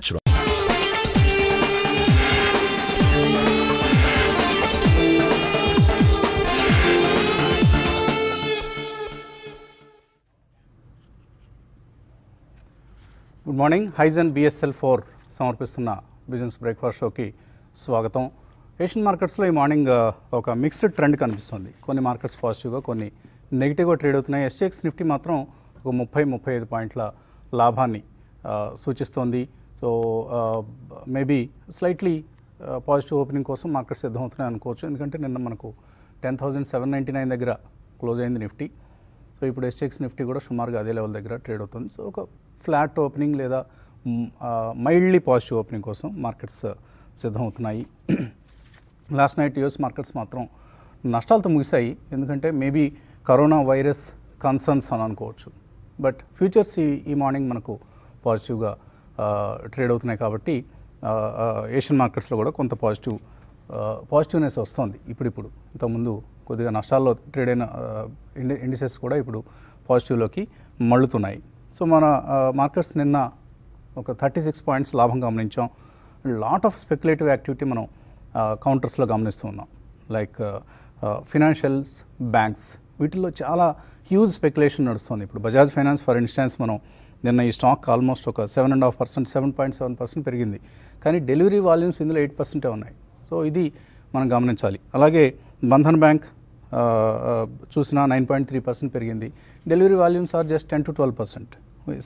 Good morning హైజన్ BSL four సమర్పిస్తున్న business breakfast షోకి స్వాగతం. ఏషియన్ మార్కెట్స్లో ఈ మార్నింగ్ ఒక మిక్స్డ్ ట్రెండ్ కనిపిస్తుంది. కొన్ని మార్కెట్స్ పాజిటివ్గా కొన్ని నెగిటివ్గా ట్రేడ్ అవుతున్నాయి. ఎస్ఎక్స్ నిఫ్టీ మాత్రం ఒక ముప్పై ముప్పై ఐదు పాయింట్ల లాభాన్ని సూచిస్తోంది. So maybe slightly positive opening కోసం మార్కెట్ సిద్ధమవుతున్నాయి అనుకోవచ్చు. ఎందుకంటే నిన్న మనకు ten thousand seven ninety nine దగ్గర క్లోజ్ అయింది నిఫ్టీ. సో ఇప్పుడు ఎస్టెక్స్ నిఫ్టీ కూడా సుమారుగా అదే లెవెల్ దగ్గర ట్రేడ్ అవుతుంది. సో ఒక ఫ్లాట్ ఓపెనింగ్ లేదా మైల్డ్లీ పాజిటివ్ ఓపెనింగ్ కోసం మార్కెట్స్ సిద్ధమవుతున్నాయి. లాస్ట్ నైట్ యూఎస్ మార్కెట్స్ మాత్రం నష్టాలతో ముగిశాయి. ఎందుకంటే మేబీ కరోనా వైరస్ కన్సర్న్స్ అని అనుకోవచ్చు. బట్ ఫ్యూచర్స్ ఈ ఈ మార్నింగ్ మనకు పాజిటివ్గా ట్రేడ్ అవుతున్నాయి కాబట్టి ఏషియన్ మార్కెట్స్లో కూడా కొంత పాజిటివ్ పాజిటివ్నెస్ వస్తుంది ఇప్పుడిప్పుడు. ఇంతకుముందు కొద్దిగా నష్టాల్లో ట్రేడ్ అయిన ఇండి ఇండిసెస్ కూడా ఇప్పుడు పాజిటివ్లోకి మళ్ళుతున్నాయి. సో మన మార్కెట్స్ నిన్న ఒక థర్టీ సిక్స్ పాయింట్స్ లాభం గమనించాం. లాట్ ఆఫ్ స్పెక్యులేటివ్ యాక్టివిటీ మనం కౌంటర్స్లో గమనిస్తూ ఉన్నాం. లైక్ ఫినాన్షియల్స్ బ్యాంక్స్ వీటిల్లో చాలా హ్యూజ్ స్పెక్యులేషన్ నడుస్తుంది. ఇప్పుడు బజాజ్ ఫైనాన్స్ ఫర్ ఇన్స్టాన్స్ మనం నిన్న ఈ స్టాక్ ఆల్మోస్ట్ ఒక seven and half percent seven point seven percent పెరిగింది. కానీ డెలివరీ వాల్యూమ్స్ ఇందులో ఎయిట్ పర్సెంటే ఉన్నాయి. సో ఇది మనం గమనించాలి. అలాగే బంధన్ బ్యాంక్ చూసిన చూసినా నైన్ పాయింట్ త్రీ పర్సెంట్ పెరిగింది. Delivery volumes are just ten to twelve percent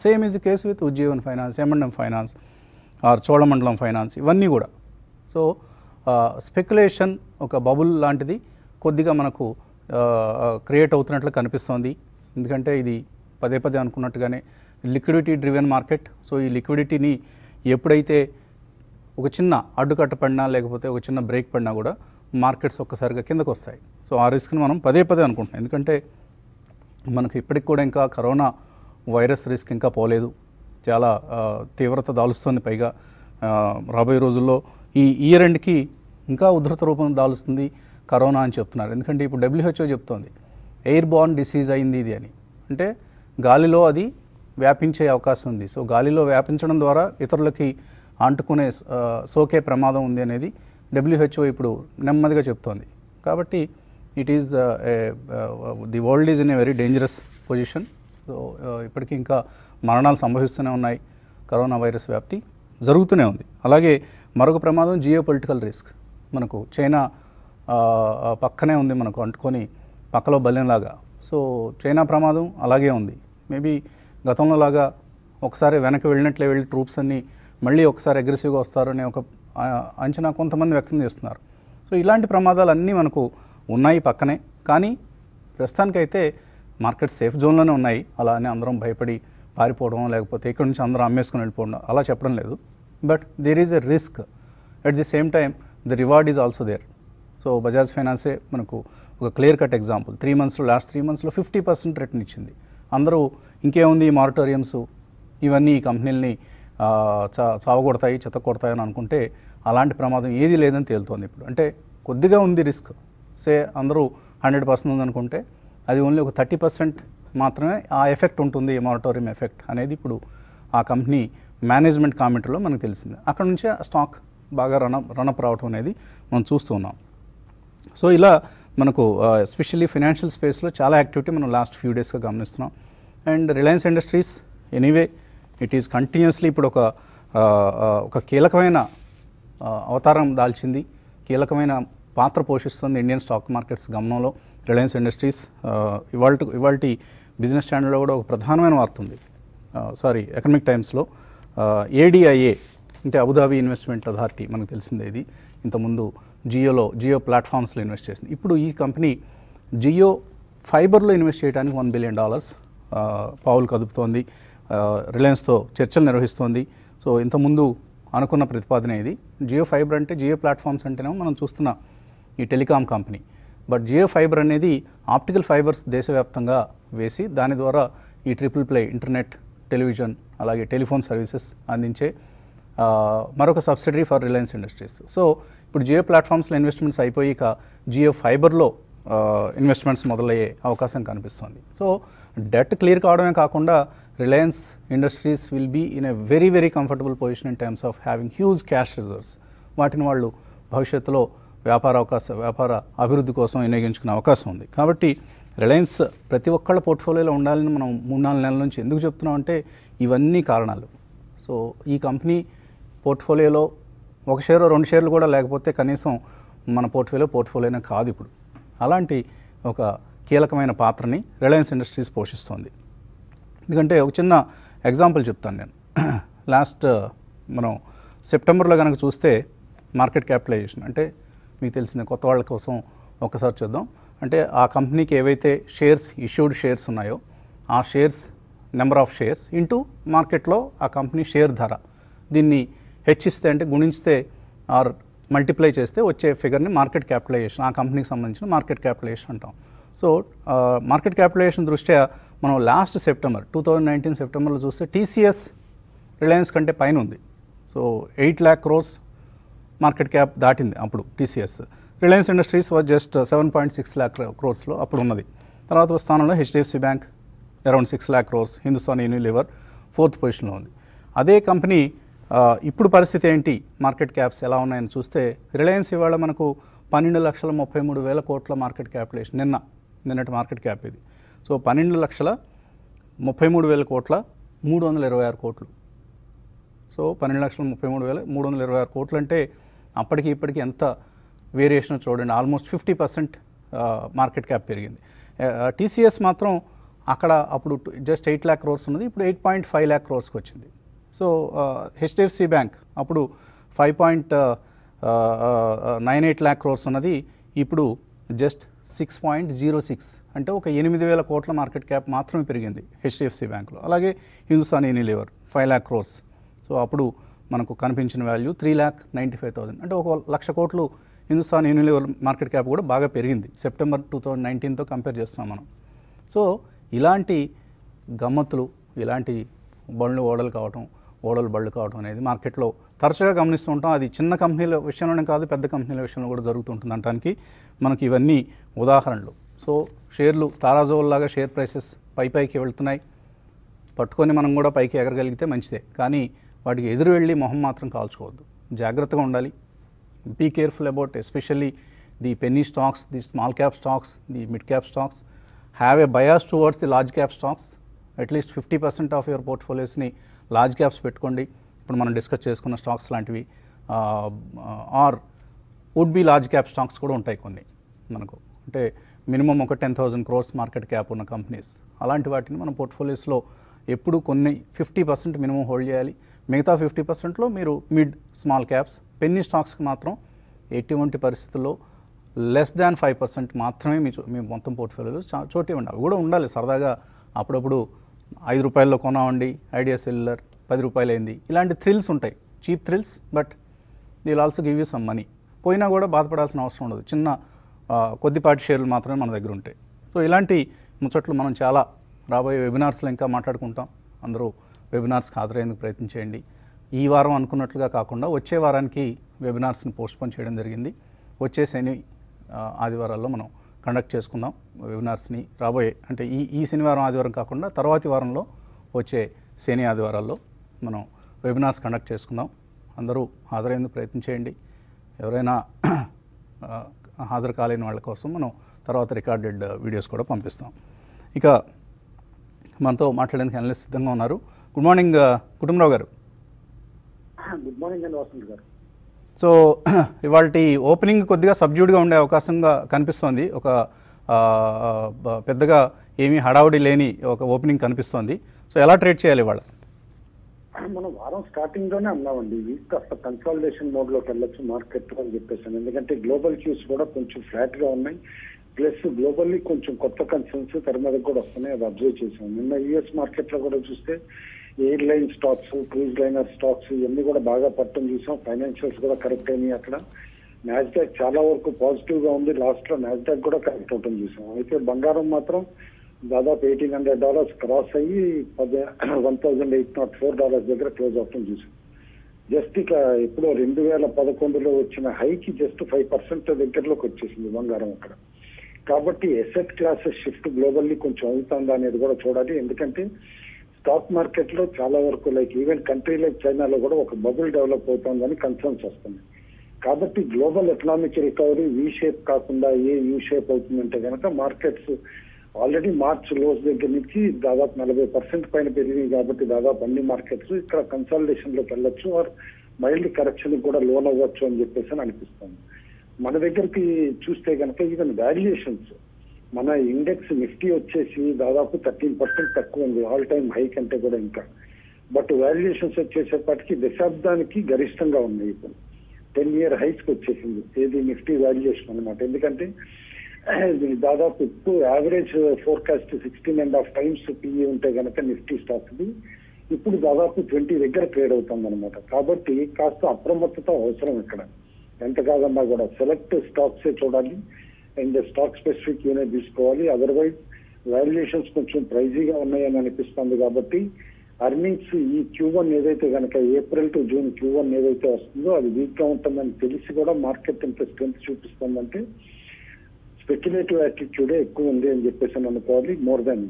same is case with Ujjivan finance M and M finance or Cholamandalam finance ఇవన్నీ కూడా. సో స్పెక్యులేషన్ ఒక బబుల్ లాంటిది కొద్దిగా మనకు క్రియేట్ అవుతున్నట్లు కనిపిస్తోంది. ఎందుకంటే ఇది పదే పదే అనుకున్నట్టుగానే లిక్విడిటీ డ్రివెన్ మార్కెట్. సో ఈ లిక్విడిటీని ఎప్పుడైతే ఒక చిన్న అడ్డుకట్ట పడినా లేకపోతే ఒక చిన్న బ్రేక్ పడినా కూడా మార్కెట్స్ ఒక్కసారిగా కిందకు వస్తాయి సో ఆ రిస్క్ని మనం పదే పదే అనుకుంటున్నాం. ఎందుకంటే మనకు ఇప్పటికి కూడా ఇంకా కరోనా వైరస్ రిస్క్ ఇంకా పోలేదు. చాలా తీవ్రత దాలుస్తుంది పైగా. రాబోయే రోజుల్లో ఈ ఇయర్ ఎండ్కి ఇంకా ఉధృత రూపం దాలుస్తుంది కరోనా అని చెప్తున్నారు. ఎందుకంటే ఇప్పుడు డబ్ల్యూహెచ్ఓ చెప్తోంది ఎయిర్ బార్న్ డిసీజ్ అయింది ఇది అని. అంటే గాలిలో అది వ్యాపించే అవకాశం ఉంది. సో గాలిలో వ్యాపించడం ద్వారా ఇతరులకి అంటుకునే సోకే ప్రమాదం ఉంది అనేది డబ్ల్యూహెచ్ఓ ఇప్పుడు నెమ్మదిగా చెప్తోంది. కాబట్టి it is the world is in a very dangerous position so ఇప్పటికీ ఇంకా మరణాలు సంభవిస్తూనే ఉన్నాయి. కరోనా వైరస్ వ్యాప్తి జరుగుతూనే ఉంది. అలాగే మరొక ప్రమాదం జియో పొలిటికల్ రిస్క్ మనకు చైనా పక్కనే ఉంది మనకు అంటుకొని పక్కలో బల్లెంలాగా సో చైనా ప్రమాదం అలాగే ఉంది. మేబీ గతంలో లాగా ఒకసారి వెనక్కి వెళ్ళినట్లే వెళ్ళి ట్రూప్స్ అన్నీ మళ్ళీ ఒకసారి అగ్రెసివ్గా వస్తారనే ఒక అంచనా కొంతమంది వ్యక్తం చేస్తున్నారు. సో ఇలాంటి ప్రమాదాలు అన్నీ మనకు ఉన్నాయి పక్కనే. కానీ ప్రస్తుతానికైతే మార్కెట్ సేఫ్ జోన్లోనే ఉన్నాయి. అలా అని అందరం భయపడి పారిపోవడం లేకపోతే ఇక్కడి నుంచి అందరం అమ్మేసుకుని వెళ్ళిపోవడం అలా చెప్పడం లేదు. But there is a risk. At the same time the reward is also there. So Bajaj ఫైనాన్సే మనకు ఒక క్లియర్ కట్ ఎగ్జాంపుల్. త్రీ మంత్స్లో లాస్ట్ త్రీ మంత్స్లో ఫిఫ్టీ పర్సెంట్ రిటర్న్ ఇచ్చింది. అందరూ ఇంకేముంది ఈ మారిటోరియంస్? ఇవన్నీ ఈ కంపెనీలని చా చావగొడతాయి చెత్త కొడతాయని అనుకుంటే అలాంటి ప్రమాదం ఏది లేదని తేలుతోంది ఇప్పుడు. అంటే కొద్దిగా ఉంది రిస్క్. సే అందరూ హండ్రెడ్ పర్సెంట్ ఉందనుకుంటే అది ఓన్లీ ఒక థర్టీ పర్సెంట్ మాత్రమే ఆ ఎఫెక్ట్ ఉంటుంది ఈ మారిటోరియం ఎఫెక్ట్ అనేది ఇప్పుడు ఆ కంపెనీ మేనేజ్మెంట్ కామెంటరీలో మనకు తెలిసింది. అక్కడ నుంచే ఆ స్టాక్ బాగా రణ రణప్ రావటం అనేది మనం చూస్తున్నాం సో ఇలా మనకు ఎస్పెషల్లీ ఫినాన్షియల్ స్పేస్లో చాలా యాక్టివిటీ మనం లాస్ట్ ఫ్యూ డేస్గా గమనిస్తున్నాం. And Reliance industries anyway it is continuously ఇప్పుడు ఒక ఒక కీలకమైన అవతారం దాల్చింది. కీలకమైన పాత్ర పోషిస్తుంది ఇండియన్ స్టాక్ మార్కెట్స్ గమనంలో. రిలయన్స్ ఇండస్ట్రీస్ ఇవాళ ఇవాళ బిజినెస్ ఛానల్లో కూడా ఒక ప్రధానమైన వార్త ఉంది. సారీ ఎకనామిక్ టైమ్స్లో ఏడిఐఏ అంటే అబుదాబీ ఇన్వెస్ట్మెంట్ అథారిటీ మనకు తెలిసిందే ఇది. ఇంతకుముందు జియోలో జియో ప్లాట్ఫామ్స్లో ఇన్వెస్ట్ చేసింది. ఇప్పుడు ఈ కంపెనీ జియో ఫైబర్లో ఇన్వెస్ట్ చేయడానికి వన్ బిలియన్ డాలర్స్ పావులు కదుపుతోంది. రిలయన్స్తో చర్చలు నిర్వహిస్తోంది. సో ఇంతకుముందు అనుకున్న ప్రతిపాదన ఇది. జియో ఫైబర్ అంటే జియో ప్లాట్ఫామ్స్ అంటేనేమో మనం చూస్తున్న ఈ telecom company. But Jio fibre అనేది ఆప్టికల్ ఫైబర్స్ దేశవ్యాప్తంగా వేసి దాని ద్వారా ఈ ట్రిపుల్ ప్లే ఇంటర్నెట్ టెలివిజన్ అలాగే టెలిఫోన్ సర్వీసెస్ అందించే మరొక subsidiary for Reliance industries so ఇప్పుడు జియో ప్లాట్ఫామ్స్లో ఇన్వెస్ట్మెంట్స్ అయిపోయాక జియో ఫైబర్లో ఇన్వెస్ట్మెంట్స్ మొదలయ్యే అవకాశం కనిపిస్తుంది. సో డెట్ క్లియర్ కావడమే కాకుండా Reliance Industries will be in a very very comfortable position in terms of having huge cash reserves వాటిని వాళ్ళు భవిష్యత్తులో వ్యాపార అవకాశ వ్యాపార అభివృద్ధి కోసం వినియోగించుకునే అవకాశం ఉంది. కాబట్టి రిలయన్స్ ప్రతి ఒక్కళ్ళ పోర్ట్ఫోలియోలో ఉండాలని మనం మూడు నాలుగు నెలల నుంచి ఎందుకు చెప్తున్నాం అంటే ఇవన్నీ కారణాలు. సో ఈ కంపెనీ పోర్ట్ఫోలియోలో ఒక షేర్ రెండు షేర్లు కూడా లేకపోతే కనీసం మన పోర్ట్ఫోలియో పోర్ట్ఫోలియోనే కాదు ఇప్పుడు. అలాంటి ఒక కీలకమైన పాత్రని రిలయన్స్ ఇండస్ట్రీస్ పోషిస్తోంది. ఎందుకంటే ఒక చిన్న ఎగ్జాంపుల్ చెప్తాను నేను. లాస్ట్ మనం సెప్టెంబర్లో కనుక చూస్తే మార్కెట్ క్యాపిటలైజేషన్ అంటే మీకు తెలిసిన కొత్త వాళ్ళ కోసం ఒకసారి చూద్దాం. అంటే ఆ కంపెనీకి ఏవైతే షేర్స్ ఇష్యూడ్ షేర్స్ ఉన్నాయో ఆ shares number of shares into మార్కెట్లో ఆ కంపెనీ షేర్ ధర. దీన్ని హెచ్చిస్తే అంటే గుణించితే ఆర్ మల్టిప్లై చేస్తే వచ్చే ఫిగర్ని మార్కెట్ క్యాపిటలైజేషన్ ఆ కంపెనీకి సంబంధించిన మార్కెట్ క్యాపిటలైజేషన్ అంటాం. సో మార్కెట్ క్యాపిటలైజేషన్ దృష్ట్యా మనం last September two thousand nineteen సెప్టెంబర్లో చూస్తే టీసీఎస్ రిలయన్స్ కంటే పైన ఉంది. So eight lakh crores market cap దాటింది అప్పుడు TCS. Reliance Industries was just seven point six lakh క్రోర్స్లో అప్పుడు ఉన్నది. తర్వాత స్థానంలో HDFC Bank around six lakh crores Hindustan Unilever fourth పొజిషన్లో ఉంది. అదే కంపెనీ ఇప్పుడు పరిస్థితి ఏంటి? మార్కెట్ క్యాప్స్ ఎలా ఉన్నాయని చూస్తే రిలయన్స్ ఇవాళ మనకు పన్నెండు లక్షల ముప్పై మూడు వేల కోట్ల మార్కెట్ క్యాపిటలేషన్ నిన్న నిన్నటి మార్కెట్ క్యాప్ ఇది. సో పన్నెండు లక్షల ముప్పై మూడు వేల కోట్ల మూడు వందల ఇరవై ఆరు కోట్లు. సో పన్నెండు లక్షల ముప్పై మూడు వేల మూడు వందల ఇరవై ఆరు కోట్లు అంటే అప్పటికి ఇప్పటికి ఎంత వేరియేషన్ చూడండి. Almost fifty percent market cap పెరిగింది. టీసీఎస్ మాత్రం అక్కడ అప్పుడు జస్ట్ ఎయిట్ ల్యాక్ క్రోర్స్ ఉన్నది. ఇప్పుడు ఎయిట్ పాయింట్ ఫైవ్ ల్యాక్ క్రోర్స్కి వచ్చింది. సో హెచ్డిఎఫ్సి బ్యాంక్ అప్పుడు five point nine eight lakh crores ఉన్నది. ఇప్పుడు just six point zero six అంటే ఒక ఎనిమిది వేల కోట్ల మార్కెట్ క్యాప్ మాత్రమే పెరిగింది హెచ్డిఎఫ్సి బ్యాంక్లో. అలాగే Hindustan Unilever five lakh crores. So అప్పుడు మనకు కనిపించిన value three lakh ninety five thousand. అంటే ఒక లక్ష కోట్లు హిందుస్థాన్ యూనిలివర్ మార్కెట్ క్యాప్ కూడా బాగా పెరిగింది. సెప్టెంబర్ టూ థౌజండ్ నైన్టీన్తో కంపేర్ చేస్తున్నాం మనం. సో ఇలాంటి గమ్మత్తులు ఇలాంటి బండ్లు ఓడలు కావటం ఓడలు బళ్ళు కావడం అనేది మార్కెట్లో తరచుగా గమనిస్తూ ఉంటాం. అది చిన్న కంపెనీల విషయంలోనే కాదు పెద్ద కంపెనీల విషయంలో కూడా జరుగుతుంటుంది అనడానికి మనకి ఇవన్నీ ఉదాహరణలు. సో షేర్లు తారాజోల్లాగా షేర్ ప్రైసెస్ పై పైకి వెళ్తున్నాయి. పట్టుకొని మనం కూడా పైకి ఎగరగలిగితే మంచిదే. కానీ వాటికి ఎదురు వెళ్ళి మొహం మాత్రం కాల్చుకోవద్దు. జాగ్రత్తగా ఉండాలి. Be careful about especially the penny stocks the small cap stocks the mid cap stocks. Have a bias towards the large cap stocks. At least fifty percent of your పోర్ట్ఫోలియోస్ని large caps పెట్టుకోండి. ఇప్పుడు మనం discuss చేసుకున్న stocks లాంటివి or would be large cap stocks కూడా ఉంటాయి కొన్ని మనకు. అంటే మినిమం ఒక ten thousand crores market cap ఉన్న కంపెనీస్. అలాంటి వాటిని మనం పోర్ట్ఫోలియోస్లో ఎప్పుడు కొన్ని ఫిఫ్టీ పర్సెంట్ మినిమం హోల్డ్ చేయాలి. మిగతా ఫిఫ్టీ పర్సెంట్లో మీరు మిడ్ స్మాల్ క్యాప్స్ పెన్నీ స్టాక్స్కి మాత్రం ఎటువంటి పరిస్థితుల్లో లెస్ దాన్ ఫైవ్ పర్సెంట్ మాత్రమే మీ మీ మొత్తం పోర్ట్ఫోలియోలో చా- చోటు ఇవ్వండి అవి కూడా ఉండాలి సరదాగా అప్పుడప్పుడు ఐదు రూపాయల్లో కొనామండి ఐడియా సెల్యులర్ పది రూపాయలు అయింది ఇలాంటి థ్రిల్స్ ఉంటాయి. Cheap thrills but they'll also give you some money పోయినా కూడా బాధపడాల్సిన అవసరం ఉండదు. చిన్న కొద్దిపాటి షేర్లు మాత్రమే మన దగ్గర ఉంటాయి. సో ఇలాంటి ముచ్చట్లు మనం చాలా రాబోయే వెబినార్స్లో ఇంకా మాట్లాడుకుంటాం. అందరూ వెబినార్స్కి హాజరయ్యేందుకు ప్రయత్నం చేయండి. ఈ వారం అనుకున్నట్లుగా కాకుండా వచ్చే వారానికి వెబినార్స్ని పోస్ట్పోన్ చేయడం జరిగింది. వచ్చే శని ఆదివారాల్లో మనం కండక్ట్ చేసుకుందాం వెబినార్స్ని రాబోయే అంటే ఈ ఈ శనివారం ఆదివారం కాకుండా తర్వాతి వారంలో వచ్చే శని ఆదివారాల్లో మనం వెబినార్స్ కండక్ట్ చేసుకుందాం. అందరూ హాజరయ్యేందుకు ప్రయత్నం చేయండి. ఎవరైనా హాజరు కాలేని వాళ్ళ కోసం మనం తర్వాత రికార్డెడ్ వీడియోస్ కూడా పంపిస్తాం. ఇక మనతో మాట్లాడేందుకు అనలిస్ట్ సిద్ధంగా ఉన్నారు. గుడ్ మార్నింగ్ కుటుంబరావు గారు. గుడ్ మార్నింగ్ అండి వసంత్ గారు. సో ఇవాళ ఓపెనింగ్ కొద్దిగా సబ్జ్యూడ్గా ఉండే అవకాశంగా కనిపిస్తోంది. ఒక పెద్దగా ఏమీ హడావుడి లేని ఒక ఓపెనింగ్ కనిపిస్తోంది. సో ఎలా ట్రేడ్ చేయాలి ఇవాళ? మనం వారం స్టార్టింగ్లోనే అన్నామండి వీక్ కాస్త కన్సాలిడేషన్ మోడ్లోకి వెళ్ళొచ్చు మార్కెట్ అని చెప్పేసాను ఎందుకంటే గ్లోబల్ క్యూస్ కూడా కొంచెం ఫ్లాట్గా ఉన్నాయి. ప్లస్ గ్లోబల్లీ కొంచెం కొత్త కన్సర్న్స్ తెర మీద కూడా వస్తున్నాయి. అది అబ్జర్వ్ చేసాం. నిన్న యుఎస్ మార్కెట్లో కూడా చూస్తే airline stocks cruise liner stocks ఇవన్నీ కూడా బాగా పట్టం చూసాం. ఫైనాన్షియల్స్ కూడా కరెక్ట్ అయినాయి అక్కడ. నాస్డాక్ చాలా వరకు పాజిటివ్గా ఉంది. లాస్ట్లో నాస్డాక్ కూడా కరెక్ట్ అవటం చూసాం. అయితే బంగారం మాత్రం దాదాపు ఎయిటీన్ హండ్రెడ్ డాలర్స్ క్రాస్ అయ్యి పది one thousand eight nought four dollars దగ్గర క్లోజ్ అవటం చూసాం. జస్ట్ ఇక ఎప్పుడో రెండు వేల పదకొండులో వచ్చిన హైకి జస్ట్ ఫైవ్ పర్సెంట్ దగ్గరలోకి వచ్చేసింది బంగారం అక్కడ. కాబట్టి ఎసెట్ క్లాసెస్ షిఫ్ట్ గ్లోబల్లీ కొంచెం అవుతుందా అనేది కూడా చూడాలి. ఎందుకంటే స్టాక్ మార్కెట్లో చాలా వరకు లైక్ ఈవెన్ కంట్రీ లైక్ చైనాలో కూడా ఒక బబుల్ డెవలప్ అవుతుందని కన్సర్న్స్ వస్తుంది కాబట్టి global economic recovery V shape కాకుండా ఏ యూ షేప్ అవుతుందంటే కనుక మార్కెట్స్ ఆల్రెడీ మార్చ్ లోస్ దగ్గర నుంచి దాదాపు నలభై పర్సెంట్ పైన పెరిగినాయి కాబట్టి దాదాపు అన్ని మార్కెట్స్ ఇక్కడ కన్సాలిడేషన్లోకి వెళ్ళొచ్చు ఆర్ మైల్డ్ కరెక్షన్ కూడా లోన్ అవ్వచ్చు అని చెప్పేసి అని అనిపిస్తుంది. మన దగ్గరికి చూస్తే కనుక ఈవెన్ వాల్యుయేషన్స్ మన ఇండెక్స్ నిఫ్టీ వచ్చేసి దాదాపు థర్టీన్ పర్సెంట్ తక్కువ ఉంది. ఆల్ టైమ్ హై కంటే కూడా ఇంకా. బట్ వాల్యుయేషన్స్ వచ్చేసేపటికి దశాబ్దానికి గరిష్టంగా ఉన్నాయి ఇప్పుడు. టెన్ ఇయర్ హైస్కి వచ్చేసింది. ఏది? నిఫ్టీ వాల్యుయేషన్ అనమాట ఎందుకంటే ఇది దాదాపు ఇప్పుడు average forecast sixteen and half times PE ఉంటే కనుక నిఫ్టీ స్టాక్స్ ఇప్పుడు దాదాపు ట్వంటీ దగ్గర ట్రేడ్ అవుతుంది అనమాట కాబట్టి కాస్త అప్రమత్తత అవసరం ఇక్కడ. ఎంత కాదన్నా కూడా. సెలెక్ట్ స్టాక్సే చూడాలి. అండ్ స్టాక్ స్పెసిఫిక్ యూనిట్ తీసుకోవాలి. అదర్వైజ్ వాల్యుయేషన్స్ కొంచెం ప్రైజీగా ఉన్నాయని అనిపిస్తుంది కాబట్టి అర్నింగ్స్ ఈ క్యూ వన్ ఏదైతే కనుక April to June Q one ఏదైతే వస్తుందో అది వీక్గా ఉంటుందని తెలిసి కూడా మార్కెట్ ఇంత స్ట్రెంత్ చూపిస్తుందంటే స్పెక్యులేటివ్ యాటిట్యూడే ఎక్కువ ఉంది అని చెప్పేసి అని అనుకోవాలి. మోర్ దాన్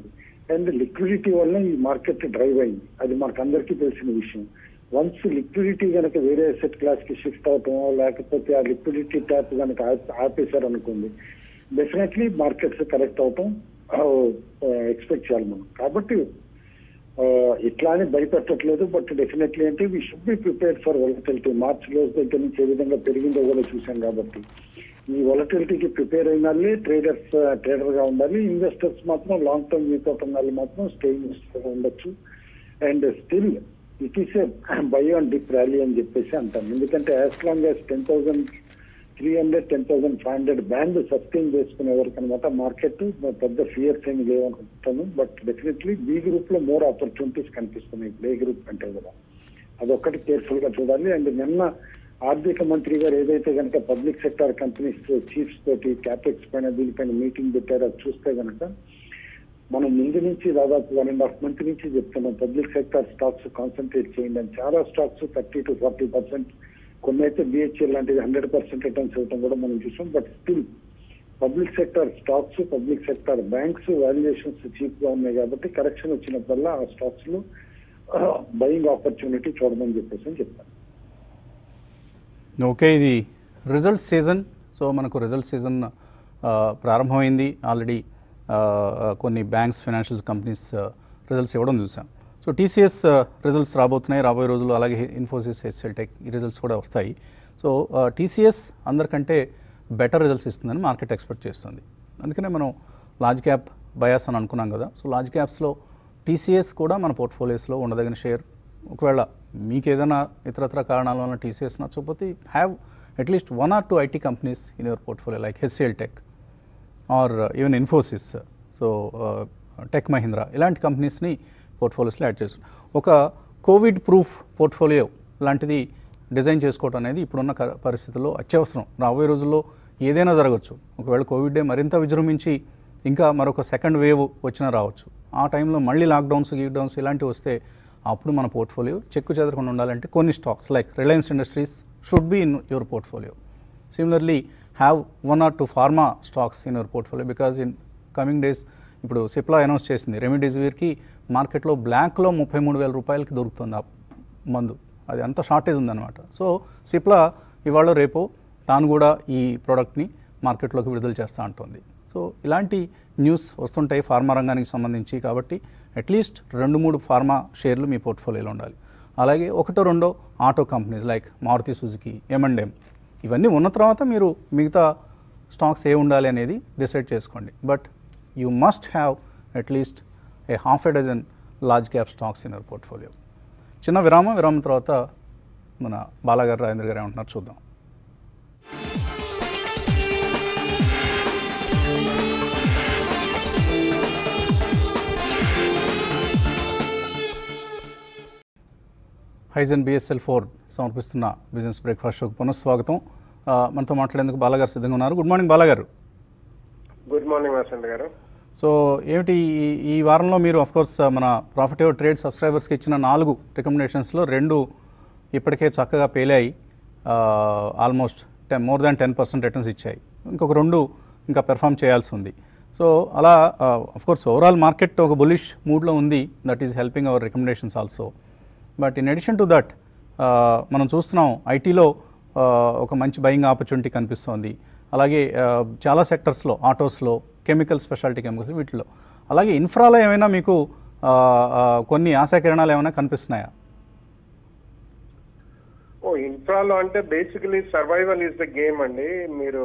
అండ్ లిక్విడిటీ వల్ల ఈ మార్కెట్ డ్రైవ్ అయింది. అది మనకు అందరికీ తెలిసిన విషయం. వన్స్ లిక్విడిటీ కనుక వేరే అసెట్ క్లాస్కి షిఫ్ట్ అవటం లేకపోతే ఆ లిక్విడిటీ ట్యాప్ కనుక ఆపేశారు అనుకోండి డెఫినెట్లీ మార్కెట్స్ కరెక్ట్ అవటం ఎక్స్పెక్ట్ చేయాలి మనం. కాబట్టి ఇట్లా అని భయపెట్టట్లేదు బట్ డెఫినెట్లీ అంటే we should be prepared for volatility March రోజు దగ్గర నుంచి ఏ విధంగా పెరిగిందో కూడా చూసాం కాబట్టి. ఈ వలటిలిటీకి ప్రిపేర్ అయిన వాళ్ళే ట్రేడర్స్ ట్రేడర్గా ఉండాలి. ఇన్వెస్టర్స్ మాత్రం లాంగ్ టర్మ్ వ్యూ తోటి వాళ్ళు మాత్రం స్టేయింగ్ ఉండొచ్చు. And still it is a buy on dip rally అని చెప్పేసి అంటాం. ఎందుకంటే as long as ten thousand three hundred ten thousand five hundred band sustain చేసుకునే వరకు అనమాట మార్కెట్ పెద్ద ఫియర్స్ ఏమి లేవనుకుంటాను బట్ డెఫినెట్లీ బి గ్రూప్లో మోర్ ఆపర్చునిటీస్ కనిపిస్తున్నాయి. ఇప్పుడు ఏ గ్రూప్ కంటే కూడా. అదొక్కటి కేర్ఫుల్గా చూడాలి. అండ్ నిన్న ఆర్థిక మంత్రి గారు ఏదైతే కనుక పబ్లిక్ సెక్టర్ కంపెనీస్ చీఫ్స్ తోటి క్యాపెక్స్ పైన దీనిపైన మీటింగ్ పెట్టారో అది చూస్తే కనుక మనం ముందు నుంచి దాదాపు వన్ అండ్ హాఫ్ మంత్ నుంచి చెప్తున్నాం పబ్లిక్ సెక్టర్ స్టాక్స్ కాన్సన్ట్రేట్ చేయండి అని. చాలా stocks thirty to forty percent కొన్ని అయితే బిహెచ్ఎల్ లాంటిది హండ్రెడ్ పర్సెంట్ రిటర్న్స్ ఇవ్వడం కూడా మనం చూసాం but still public sector stocks public sector banks valuations చీప్గా ఉన్నాయి కాబట్టి కరెక్షన్ వచ్చినప్పుడల్లా ఆ స్టాక్స్లో బయింగ్ ఆపర్చునిటీ చూడమని చెప్పేసి అని చెప్పాను ఓకే ఇది రిజల్ట్ సీజన్ సో మనకు రిజల్ట్ సీజన్ ప్రారంభమైంది. ఆల్రెడీ కొన్ని బ్యాంక్స్ ఫైనాన్షియల్ కంపెనీస్ రిజల్ట్స్ ఇవ్వడం చూసాం. సో టీసీఎస్ రిజల్ట్స్ రాబోతున్నాయి. రాబోయే రోజుల్లో అలాగే ఇన్ఫోసిస్ హెచ్ఎల్టెక్ ఈ రిజల్ట్స్ కూడా వస్తాయి. సో టీసీఎస్ అందరికంటే బెటర్ రిజల్ట్స్ ఇస్తుందని మార్కెట్ ఎక్స్పెక్ట్ చేస్తుంది. అందుకనే మనం లార్జ్ క్యాప్ బయాస్ అని అనుకున్నాం కదా. సో లార్జ్ క్యాప్స్లో టీసీఎస్ కూడా మన పోర్ట్ఫోలియోస్లో ఉండదగిన షేర్ ఒకవేళ మీకు ఏదైనా ఇతరత్ర కారణాల వల్ల టీసీఎస్ నచ్చకపోతే have at least one or two IT companies in your portfolio like HCL Tech or even Infosys so Tech Mahindra ఇలాంటి కంపెనీస్ని పోర్ట్ఫోలియోస్లో యాడ్ చేస్తాం ఒక కోవిడ్ ప్రూఫ్ పోర్ట్ఫోలియో లాంటిది డిజైన్ చేసుకోవడం అనేది ఇప్పుడున్న పరిస్థితుల్లో అత్యవసరం. రాబోయే రోజుల్లో ఏదైనా జరగచ్చు ఒకవేళ కోవిడ్ మరింత విజృంభించి ఇంకా మరొక సెకండ్ వేవ్ వచ్చినా రావచ్చు. ఆ టైంలో మళ్ళీ లాక్డౌన్స్ గీక్డౌన్స్ ఇలాంటివి వస్తే అప్పుడు మన పోర్ట్ఫోలియో చెక్కు చెదరకుండా ఉండాలంటే కొన్ని stocks like Reliance Industries should be in your portfolio. Similarly have one or two pharma stocks in your portfolio because in coming days ఇప్పుడు సిప్లా అనౌన్స్ చేసింది. రెమిడిసివిర్కి మార్కెట్లో బ్లాక్లో ముప్పై మూడు వేల రూపాయలకి దొరుకుతుంది ఆ మందు. అది అంత షార్టేజ్ ఉందన్నమాట. సో సిప్లా ఇవాళ రేపు తాను కూడా ఈ ప్రోడక్ట్ని మార్కెట్లోకి విడుదల చేస్తూ ఉంటుంది సో ఇలాంటి న్యూస్ వస్తుంటాయి ఫార్మా రంగానికి సంబంధించి కాబట్టి అట్లీస్ట్ రెండు మూడు ఫార్మా షేర్లు మీ పోర్ట్ఫోలియోలో ఉండాలి. అలాగే ఒకటో రెండో auto companies like Maruti Suzuki M and M ఇవన్నీ ఉన్న తర్వాత మీరు మిగతా స్టాక్స్ ఏ ఉండాలి అనేది డిసైడ్ చేసుకోండి. But you must have at least a half a dozen large cap stocks in our portfolio చిన్న విరామం విరామం తర్వాత మన బాలాగారు రాజేంద్ర గారు ఏమంటున్నారు చూద్దాం. హైజన్ బిఎస్ఎల్ ఫోర్ సమర్పిస్తున్న బిజినెస్ బ్రేక్ఫాస్ట్ షోకి పునఃస్వాగతం. మనతో మాట్లాడేందుకు బాలాగారు సిద్ధంగా ఉన్నారు. Good morning బాలాగారు. Good morning Vasanth garu. So ఏమిటి ఈ ఈ వారంలో మీరు కోర్స్ మన ప్రాఫిట్ ట్రేడ్ సబ్స్క్రైబర్స్కి ఇచ్చిన నాలుగు రికమెండేషన్స్లో రెండు ఇప్పటికే చక్కగా పేలాయి. Almost ten more than ten percent returns ఇచ్చాయి. ఇంకొక రెండు ఇంకా పెర్ఫామ్ చేయాల్సి ఉంది. సో అలా కోర్స్ ఓవరాల్ మార్కెట్ ఒక బులిష్ మూడ్లో ఉంది. That is helping our recommendations also but in addition to that మనం చూస్తున్నాం ఐటీలో ఒక మంచి బయింగ్ ఆపర్చునిటీ కనిపిస్తోంది. అలాగే చాలా సెక్టర్స్లో ఆటోస్లో కెమికల్ స్పెషాలిటీ కెమికల్స్ వీటిలో. అలాగే ఇన్ఫ్రాలో ఏమైనా మీకు కొన్ని ఆశాకిరణాలు ఏమైనా కనిపిస్తున్నాయా? ఓ ఇన్ఫ్రాలో అంటే basically survival is the game అండి. మీరు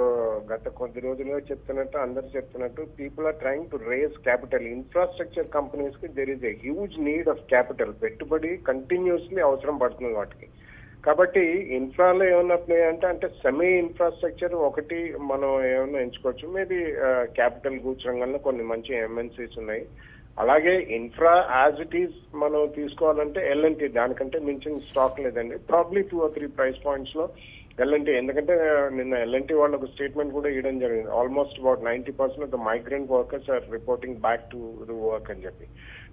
గత కొద్ది రోజులుగా చెప్తున్నట్టు అందరు చెప్తున్నట్టు people are trying to raise capital infrastructure కంపెనీస్కి there is a huge need of capital పెట్టుబడి కంటిన్యూస్లీ అవసరం పడుతుంది వాటికి. కాబట్టి ఇన్ఫ్రాలో ఏమన్నా ప్లే అంటే అంటే సెమీ ఇన్ఫ్రాస్ట్రక్చర్ ఒకటి మనం ఏమన్నా ఎంచుకోవచ్చు. మేబీ క్యాపిటల్ గూడ్స్ రంగంలో కొన్ని మంచి ఎంఎన్సీస్ ఉన్నాయి. అలాగే ఇన్ఫ్రా యాజ్ ఇట్ ఈస్ మనం తీసుకోవాలంటే ఎల్ఎన్టీ దానికంటే మించిన స్టాక్ లేదండి. Probably two or three price పాయింట్స్లో L and T ఎందుకంటే నిన్న ఎల్ఎన్టీ వాళ్ళు ఒక స్టేట్మెంట్ కూడా ఇవ్వడం జరిగింది. Almost about ninety percent of the migrant workers are reporting back to the work అని చెప్పి.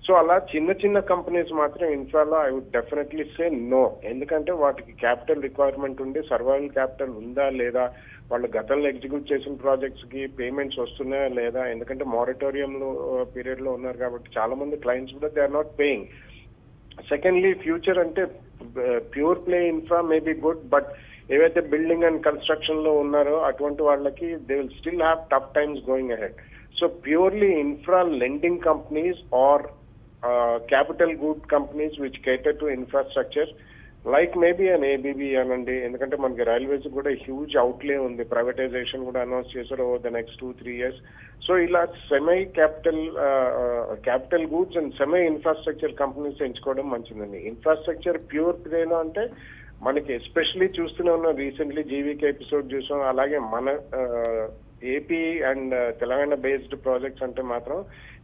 సో అలా చిన్న చిన్న కంపెనీస్ మాత్రం ఇన్ఫ్రాలో I would definitely say no ఎందుకంటే వాటికి క్యాపిటల్ రిక్వైర్మెంట్ ఉండి సర్వైవల్ క్యాపిటల్ ఉందా లేదా వాళ్ళు గతంలో ఎగ్జిక్యూట్ చేసిన ప్రాజెక్ట్స్కి పేమెంట్స్ వస్తున్నాయా లేదా? ఎందుకంటే మారిటోరియం పీరియడ్లో ఉన్నారు కాబట్టి చాలా మంది క్లయింట్స్ కూడా they are not paying secondly future అంటే pure play infra may be good but ఏవైతే బిల్డింగ్ అండ్ కన్స్ట్రక్షన్లో ఉన్నారో అటువంటి వాళ్ళకి they will still have tough times going ahead so purely infra lending companies or capital good companies which cater to infrastructure like maybe అని ABB అనండి. ఎందుకంటే మనకి railways కూడా హ్యూజ్ అవుట్లే ఉంది. ప్రైవేటైజేషన్ కూడా అనౌన్స్ చేశారు over the next two three years so ఇలా semi capital capital goods and semi infrastructure companies ఎంచుకోవడం మంచిదండి. ఇన్ఫ్రాస్ట్రక్చర్ ప్యూర్ ప్లేలో అంటే మనకి ఎస్పెషలీ చూస్తూనే ఉన్నాం. రీసెంట్లీ జీవీకే ఎపిసోడ్ చూసాం. అలాగే మన AP and Telangana based projects అంటే మాత్రం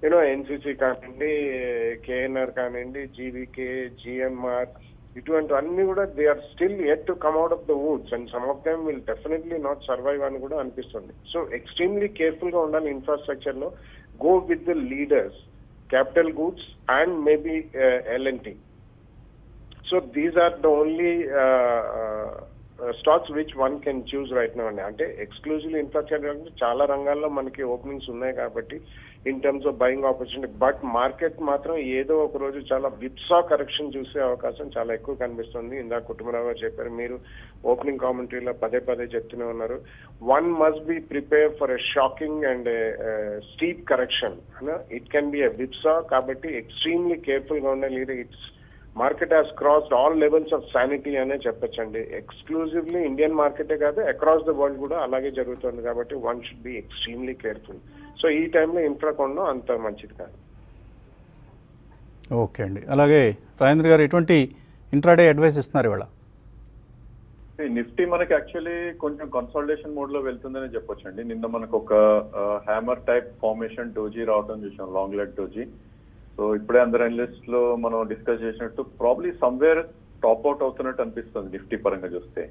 యూనో ఎన్సీసీ కానివ్వండి కేఎన్ఆర్ కానివ్వండి జీవీకే జిఎంఆర్ ఇటువంటి అన్ని కూడా they are still at to come out of the woods and some of them will definitely not survive అని కూడా అనిపిస్తుంది. సో ఎక్స్ట్రీమ్లీ కేర్ఫుల్గా ఉండాలి ఇన్ఫ్రాస్ట్రక్చర్లో. Go with the leaders capital goods and maybe L and T so these are the only stocks which one can choose right no అండి అంటే exclusive infrastructure చాలా రంగాల్లో మనకి ఓపెనింగ్స్ ఉన్నాయి కాబట్టి in terms of buying opportunity but market మాత్రం ఏదో ఒక రోజు చాలా విప్సా కరెక్షన్ చూసే అవకాశం చాలా ఎక్కువ కనిపిస్తుంది. ఇందాక కుటుంబరావు గారు చెప్పారు మీరు ఓపెనింగ్ కామెంటరీలో పదే పదే చెప్తూనే ఉన్నారు. One must be prepare for a shocking and steep correction it can be a whipsaw కాబట్టి ఎక్స్ట్రీమ్లీ కేర్ఫుల్గా ఉండాలి. It's market has crossed all levels of sanity అనే చెప్పొచ్చండి. ఎక్స్క్లూజివ్లీ ఇండియన్ మార్కెటే కాదు అక్రాస్ ద వరల్డ్ కూడా అలాగే జరుగుతుంది కాబట్టి one should be extremely careful so ఈ టైంలో ఇన్ఫ్రా కొనడం అంత మంచిది కాదు. ఓకే అండి. అలాగే రాజేంద్ర గారు ఎటువంటి ఇంట్రాడే అడ్వైస్ ఇస్తున్నారు ఇవాళ? నిఫ్టీ మనకి యాక్చువల్లీ కొంచెం కన్సల్టేషన్ మోడ్లో వెళ్తుందని చెప్పొచ్చు అండి నిన్న మనకు ఒక హ్యామర్ టైప్ ఫార్మేషన్ డోజీ రావడం చూసాం లాంగ్ లెగ్ డోజీ సో ఇప్పుడే అందరు అనలిస్ట్లో మనం డిస్కస్ చేసినట్టు ప్రాబ్లీ సమ్వేర్ టాప్ అవుట్ అవుతున్నట్టు అనిపిస్తుంది నిఫ్టీ పరంగా చూస్తే.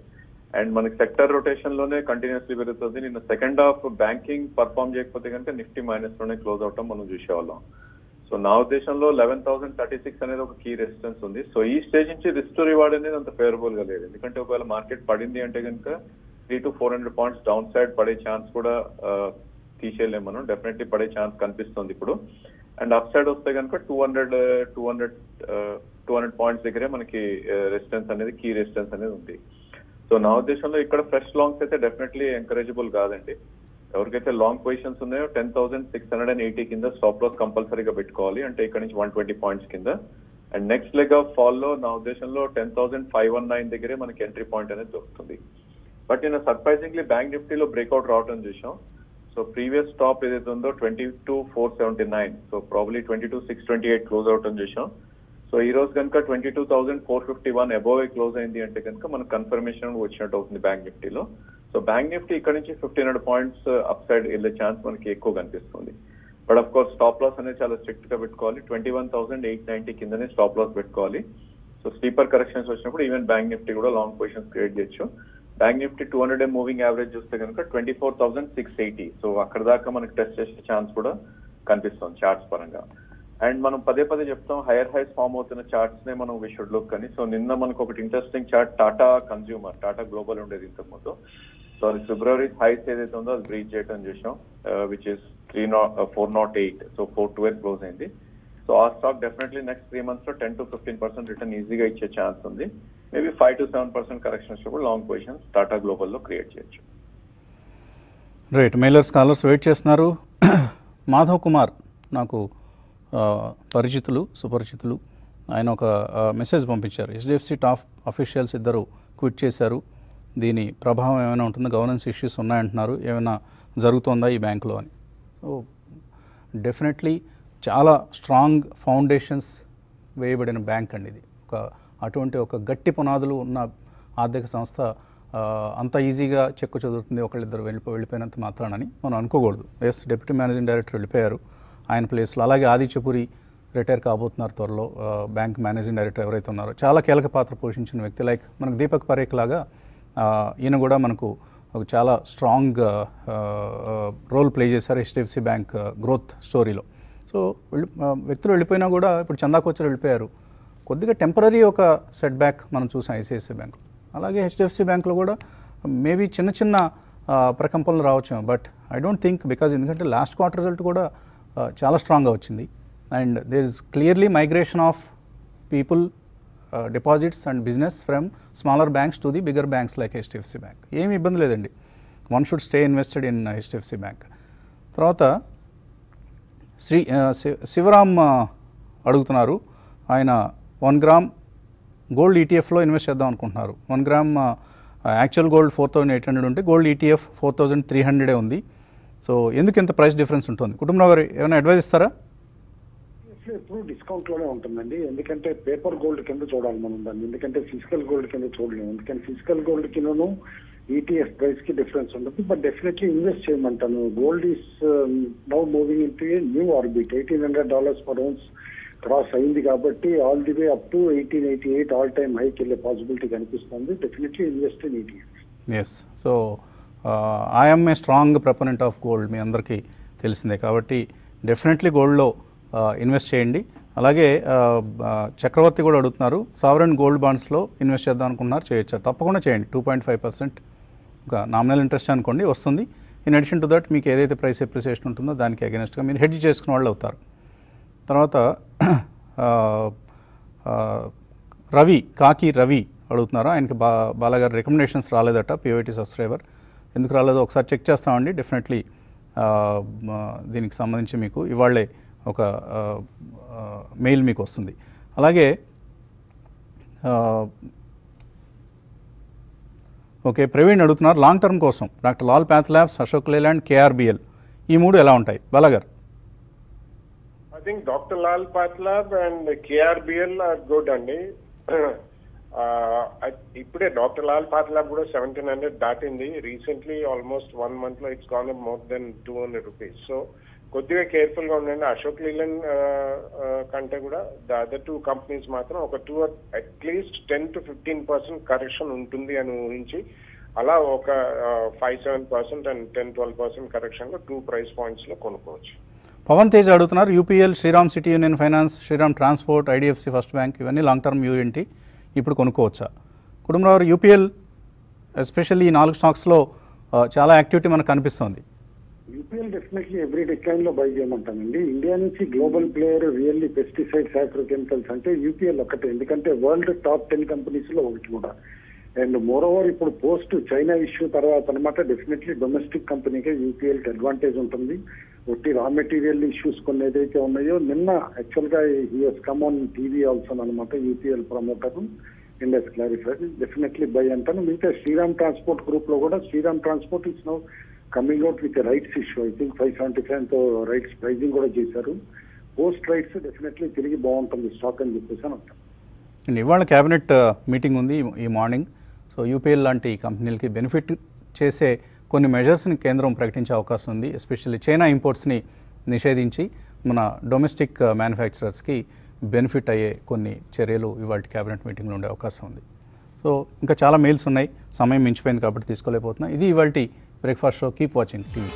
అండ్ మనకి సెక్టర్ రొటేషన్లోనే కంటిన్యూస్లీ పెరుగుతుంది. నిన్న సెకండ్ హాఫ్ బ్యాంకింగ్ పర్ఫామ్ చేయకపోతే కంటే నిఫ్టీ మైనస్లోనే క్లోజ్ అవటం మనం చూసేవాళ్ళం. సో నా ఉద్దేశంలో లెవెన్ థౌసండ్ థర్టీ సిక్స్ అనేది ఒక కీ రెసిస్టెన్స్ ఉంది. సో ఈ స్టేజ్ నుంచి రిస్క్ రివార్డ్ అనేది అంత ఫేవరబుల్గా లేదు. ఎందుకంటే ఒకవేళ మార్కెట్ పడింది అంటే కనుక three to four hundred points downside పడే ఛాన్స్ కూడా తీసేయలేము మనం. డెఫినెట్లీ పడే ఛాన్స్ కనిపిస్తుంది ఇప్పుడు. అండ్ అప్ సైడ్ వస్తే కనుక two hundred two hundred two hundred points దగ్గరే మనకి రెసిస్టెన్స్ అనేది కీ రెసిస్టెన్స్ అనేది ఉంది. సో నా ఉద్దేశంలో ఇక్కడ ఫ్రెష్ లాంగ్స్ అయితే డెఫినెట్లీ ఎంకరేజబుల్ కాదండి. ఎవరికైతే లాంగ్ పొజిషన్స్ ఉన్నాయో ten thousand six hundred and eighty కింద స్టాప్ లాస్ కంపల్సరీగా పెట్టుకోవాలి. అంటే ఇక్కడ నుంచి వన్ ట్వంటీ పాయింట్స్ కింద. అండ్ నెక్స్ట్ లెగ్ ఆఫ్ ఫాల్లో నా ఉద్దేశంలో ten thousand five one nine దగ్గరే మనకి ఎంట్రీ పాయింట్ అనేది దొరుకుతుంది. బట్ నేను సర్ప్రైజింగ్లీ బ్యాంక్ నిఫ్టీలో బ్రేక్అవుట్ రావడం చూసాం సో ప్రీవియస్ టాప్ ఏదైతే ఉందో twenty two four seventy nine so probably twenty two six twenty eight close అవటం చూసాం సో ఈ రోజు కనుక twenty two thousand four fifty one above close అయింది అంటే కనుక మనకు కన్ఫర్మేషన్ వచ్చినట్టు అవుతుంది బ్యాంక్ నిఫ్టీలో. సో బ్యాంక్ నిఫ్టీ ఇక్కడ నుంచి fifteen hundred points up side వెళ్ళే ఛాన్స్ మనకి ఎక్కువ కనిపిస్తుంది. But of course stop loss అనేది చాలా స్ట్రిక్ట్గా పెట్టుకోవాలి. Twenty one thousand eight ninety కిందనే స్టాప్ లాస్ పెట్టుకోవాలి. సో స్లీపర్ కరెక్షన్స్ వచ్చినప్పుడు ఈవెన్ బ్యాంక్ నిఫ్టీ కూడా లాంగ్ పొజిషన్స్ క్రియేట్ చేయొచ్చు. Bank Nifty two hundred moving average చూస్తే కనుక twenty four thousand six eighty. So అక్కడ దాకా మనకి టెస్ట్ చేసే ఛాన్స్ కూడా కనిపిస్తుంది చార్ట్స్ పరంగా. అండ్ మనం పదే పదే చెప్తాం హైయర్ హైస్ ఫామ్ అవుతున్న చార్ట్స్ నే మనం విషుడ్ లుక్ అని. సో నిన్న మనకు ఒకటి interesting chart Tata Consumer Tata Global ఉండేది ఇంతకు ముందు సారీ ఫిబ్రవరి హైస్ ఏదైతే ఉందో అది బ్రీచ్ చేయడం చూసాం which is three naught four naught eight so four twelve close అయింది. సో ఆ స్టాక్ డెఫినెట్లీ నెక్స్ట్ త్రీ మంత్స్లో ten to fifteen percent return ఈజీగా ఇచ్చే ఛాన్స్ ఉంది. Maybe five to seven percent corrections కూడా లాంగ్ పొజిషన్స్ టాటా గ్లోబల్లో క్రియేట్ చేయొచ్చు. Right mailers callers wait చేస్తున్నారు. మాధవ్ కుమార్ నాకు పరిచితులు సుపరిచితులు. ఆయన ఒక మెసేజ్ పంపించారు. హెచ్డిఎఫ్సి టాప్ అఫీషియల్స్ ఇద్దరు క్విట్ చేశారు. దీని ప్రభావం ఏమైనా ఉంటుందో? గవర్నెన్స్ ఇష్యూస్ ఉన్నాయంటున్నారు. ఏమైనా జరుగుతోందా ఈ బ్యాంకులో అని? ఓ డెఫినెట్లీ చాలా స్ట్రాంగ్ ఫౌండేషన్స్ వేయబడిన బ్యాంక్ అండి ఇది. ఒక అటువంటి ఒక గట్టి పునాదులు ఉన్న ఆర్థిక సంస్థ అంత ఈజీగా చెక్కు చదువుతుంది ఒకళ్ళిద్దరు వెళ్ళిపో వెళ్ళిపోయినంత మాత్రానని మనం అనుకోకూడదు. ఎస్ డిప్యూటీ మేనేజింగ్ డైరెక్టర్ వెళ్ళిపోయారు. ఆయన ప్లేస్లో. అలాగే ఆదిత్యపురి రిటైర్ కాబోతున్నారు త్వరలో బ్యాంక్ మేనేజింగ్ డైరెక్టర్ ఎవరైతే ఉన్నారో. చాలా కీలక పాత్ర పోషించిన వ్యక్తి. లైక్ మనకు దీపక్ పరేఖ్ లాగా ఈయన కూడా మనకు ఒక చాలా స్ట్రాంగ్ రోల్ ప్లే చేశారు హెచ్డిఎఫ్సి బ్యాంక్ గ్రోత్ స్టోరీలో. సో వెళ్ళి వ్యక్తులు వెళ్ళిపోయినా కూడా ఇప్పుడు చందాకొచ్చరు వెళ్ళిపోయారు. కొద్దిగా టెంపరీ ఒక సెట్ బ్యాక్ మనం చూసాం ఐసిఐసిఐ బ్యాంక్. అలాగే హెచ్డిఎఫ్సి బ్యాంక్లో కూడా మేబీ చిన్న చిన్న ప్రకంపనలు రావచ్చు but I don't think because ఎందుకంటే లాస్ట్ క్వార్టర్ రిజల్ట్ కూడా చాలా స్ట్రాంగ్గా వచ్చింది. And there is clearly migration of people deposits and business from smaller banks to the bigger banks like HDFC bank ఏమి ఇబ్బంది లేదండి. One should stay invested in HDFC bank తర్వాత శ్రీ శి- శివరామ్ అడుగుతున్నారు. ఆయన వన్ గ్రామ్ గోల్డ్ ఈటీఎఫ్లో ఇన్వెస్ట్ చేద్దాం అనుకుంటున్నారు. One gram actual gold four thousand eight hundred ఉంటే gold ETF four thousand three హండ్రెడే ఉంది. సో ఎందుకు ఇంత ప్రైస్ డిఫరెన్స్ ఉంటుంది? కుటుంబరావు గారు ఏమైనా అడ్వైస్ ఇస్తారా? ఎప్పుడు డిస్కౌంట్లోనే ఉంటుందండి. ఎందుకంటే పేపర్ గోల్డ్ కింద చూడాలి మనం దాన్ని. ఎందుకంటే ఫిజికల్ గోల్డ్ కింద చూడలేము. ఎందుకంటే ఫిజికల్ గోల్డ్ కిందను ఈటీఎఫ్ ప్రైస్కి డిఫరెన్స్ ఉంటుంది. But definitely invest చేయమంటాను. Gold is now moving in to a new orbit eighteen hundred dollars per ounce cross అయింది కాబట్టి all the way up to eighteen eighty eight all time హైకి వెళ్ళే possibility కనిపిస్తుంది. Definitely invest in ETFs so I'm a strong proponent of gold మీ అందరికీ తెలిసిందే. కాబట్టి definitely గోల్డ్లో invest చేయండి. అలాగే uh, uh, చక్రవర్తి కూడా అడుగుతున్నారు సావరెన్ గోల్డ్ బాండ్స్లో ఇన్వెస్ట్ చేద్దాం అనుకున్నారు చేయొచ్చు? తప్పకుండా చేయండి. టూ పాయింట్ ఫైవ్ పర్సెంట్ ఒక నామినల్ ఇంట్రెస్ట్ అనుకోండి వస్తుంది. ఇన్ అడిషన్ టు దట్ మీకు ఏదైతే ప్రైస్ ఎప్రిసియేషన్ ఉంటుందో దానికి అగెనెస్ట్గా మీరు హెడ్జ్ చేసుకున్న వాళ్ళు అవుతారు. తర్వాత uh, రవి కాకి రవి అడుగుతున్నారు. ఆయనకి బా బాలాగారి రికమెండేషన్స్ రాలేదట పిఓఐటీ సబ్స్క్రైబర్ ఎందుకు రాలేదో ఒకసారి చెక్ చేస్తామండి. డెఫినెట్లీ దీనికి సంబంధించి మీకు ఇవాళే ఒక మెయిల్ మీకు వస్తుంది. అలాగే ఓకే ప్రవీణ్ అడుగుతున్నారు లాంగ్ టర్మ్ కోసం. Doctor Lal path labs Ashok Leyland KRBL. ఈ మూడు ఎలా ఉంటాయి? బలగర్. I think doctor Lal pathlab and KRBL are good అండి. ఇప్పుడే డాక్టర్ లాల్ పాత్లాబ్ కూడా సెవెంటీన్ హండ్రెడ్ దాటింది. రీసెంట్లీ ఆల్మోస్ట్ వన్ మంత్లో it's gone more than two hundred rupees. So కొద్దిగా కేర్ఫుల్గా ఉండండి. అశోక్ లీలన్ కంటే కూడా ద అదర్ టూ కంపెనీస్ మాత్రం ఒక to at least ten to fifteen percent correction ఉంటుంది అని ఊహించి అలా ఒక five seven percent and ten twelve percent కరెక్షన్లో two price పాయింట్స్లో కొనుక్కోవచ్చు. పవన్ తేజ్ అడుగుతున్నారు UPL Shriram city union finance Shriram transport IDFC first bank ఇవన్నీ లాంగ్ టర్మ్ యూఎన్టీ. ఇప్పుడు కొనుక్కోవచ్చా? కుటుంబరావు యూపీఎల్ ఎస్పెషల్లీ ఈ నాలుగు స్టాక్స్లో చాలా యాక్టివిటీ మనకు కనిపిస్తోంది. యూపీఎల్ డెఫినెట్లీ ఎవ్రీ డిక్లైన్లో బై చేయమంటానండి. ఇండియా నుంచి global player really pesticides chemicals అంటే యూపీఎల్ ఒక్కటే. ఎందుకంటే వరల్డ్ టాప్ టెన్ కంపెనీస్లో ఒకటి కూడా. అండ్ మోర్ ఓవర్ ఇప్పుడు పోస్ట్ చైనా ఇష్యూ తర్వాత అనమాట డెఫినెట్లీ డొమెస్టిక్ కంపెనీకే యూపీఎల్కి అడ్వాంటేజ్ ఉంటుంది. ఒట్టి రా మెటీరియల్ ఇష్యూస్ కొన్ని ఏదైతే ఉన్నాయో నిన్న యాక్చువల్గా US come on TV also అనమాట యూపీఎల్ ప్రమోటర్ ఇండస్ క్లారిఫైడ్ డెఫినెట్లీ బై అంటాను. మిగతా శ్రీరామ్ ట్రాన్స్పోర్ట్ గ్రూప్లో కూడా Shriram transport is now coming out with rights issue I think five seventy ఫైవ్తో rights pricing కూడా చేశారు. పోస్ట్ రైట్స్ డెఫినెట్లీ తిరిగి బాగుంటుంది స్టాక్ అని చెప్పేసి అని అంటాను ఇవాళ క్యాబినెట్ మీటింగ్ uh, ఉంది ఈ మార్నింగ్ సో యూపీఎల్ లాంటి కంపెనీలకి బెనిఫిట్ చేసే కొన్ని మెజర్స్ని కేంద్రం ప్రకటించే అవకాశం ఉంది. ఎస్పెషల్లీ చైనా ఇంపోర్ట్స్ని నిషేధించి మన డొమెస్టిక్ మ్యానుఫ్యాక్చరర్స్కి బెనిఫిట్ అయ్యే కొన్ని చర్యలు ఇవాళ క్యాబినెట్ మీటింగ్లో ఉండే అవకాశం ఉంది. సో ఇంకా చాలా మెయిల్స్ ఉన్నాయి. సమయం మించిపోయింది కాబట్టి తీసుకోలేకపోతున్నా. ఇది ఇవాళ breakfast show. Keep watching TV